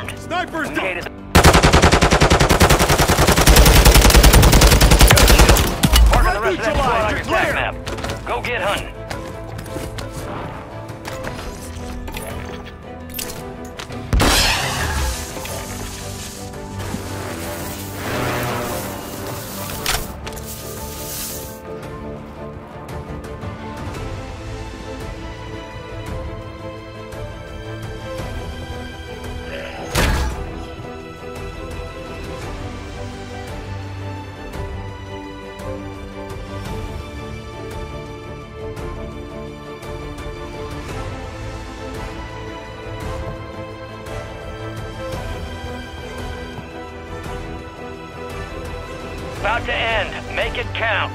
confirmed. Sniper's down! Marking the rest of that squad on your map. Go get hunting. About to end. Make it count.